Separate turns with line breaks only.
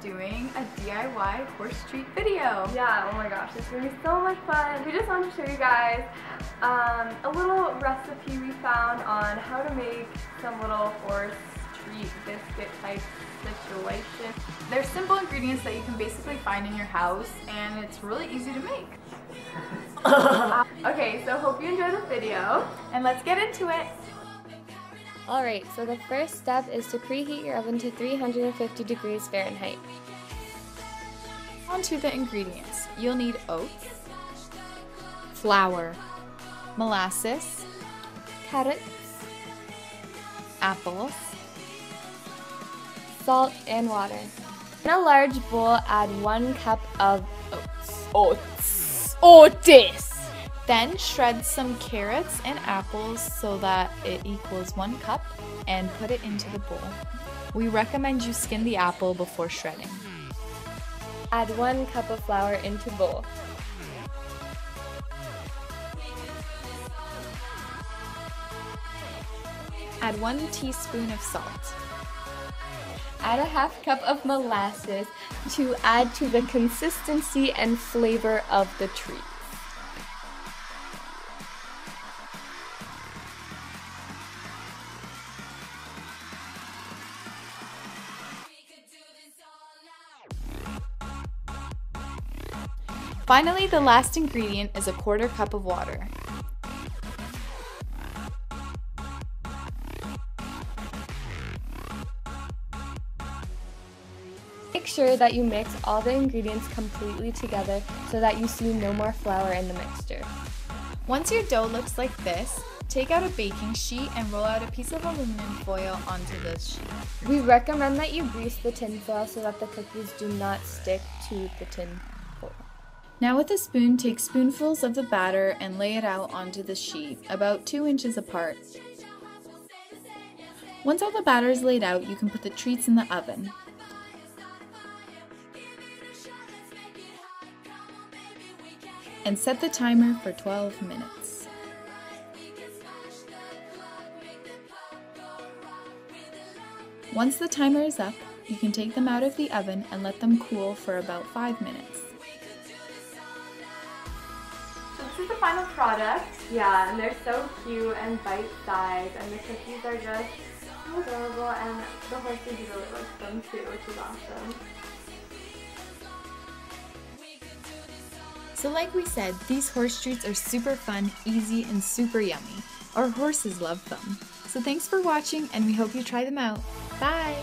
doing a DIY horse treat video.
Yeah, oh my gosh, it's gonna be so much fun. We just wanted to show you guys um, a little recipe we found on how to make some little horse treat biscuit type situation.
They're simple ingredients that you can basically find in your house and it's really easy to make.
okay, so hope you enjoy the video.
And let's get into it.
Alright, so the first step is to preheat your oven to 350 degrees Fahrenheit.
On to the ingredients. You'll need oats,
flour,
molasses,
carrots,
apples,
salt, and water. In a large bowl, add one cup of oats.
Oats. Otis.
Then shred some carrots and apples so that it equals one cup and put it into the bowl. We recommend you skin the apple before shredding.
Add one cup of flour into bowl.
Add one teaspoon of salt.
Add a half cup of molasses to add to the consistency and flavor of the treat.
Finally, the last ingredient is a quarter cup of water.
Make sure that you mix all the ingredients completely together so that you see no more flour in the mixture.
Once your dough looks like this, take out a baking sheet and roll out a piece of aluminum foil onto the sheet.
We recommend that you grease the tin foil so that the cookies do not stick to the tin foil.
Now with a spoon, take spoonfuls of the batter and lay it out onto the sheet, about 2 inches apart. Once all the batter is laid out, you can put the treats in the oven. And set the timer for 12 minutes. Once the timer is up, you can take them out of the oven and let them cool for about 5 minutes.
This is the final product. Yeah, and they're so cute and bite-sized, and the cookies are just so adorable, and the horses really like them too, which is awesome.
So like we said, these horse treats are super fun, easy, and super yummy. Our horses love them. So thanks for watching and we hope you try them out. Bye!